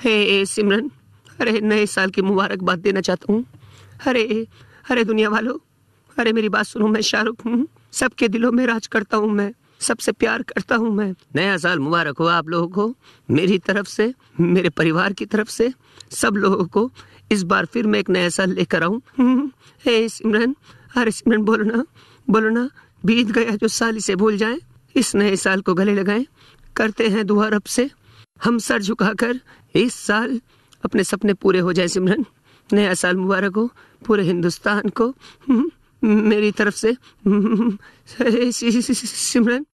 हे सिमरन अरे नए साल की मुबारकबाद देना चाहता हूँ। अरे अरे दुनिया वालों अरे मेरी बात सुनो मैं शाहरुख हूँ। सबके दिलों में राज करता हूँ मैं सबसे प्यार करता हूँ मैं। नया साल मुबारक हो आप लोगों को मेरी तरफ़ से मेरे परिवार की तरफ़ से सब लोगों को। इस बार फिर मैं एक नया साल लेकर आऊँ। हे सिमरन अरे सिमरन बोलो ना बोलो ना बीत गया जो साल इसे भूल जाए इस नए साल को गले लगाएँ। करते हैं दुआ रब से हम सर झुकाकर इस साल अपने सपने पूरे हो जाए, सिमरन। नया साल मुबारक हो, पूरे हिंदुस्तान को। मेरी तरफ़ से। सिमरन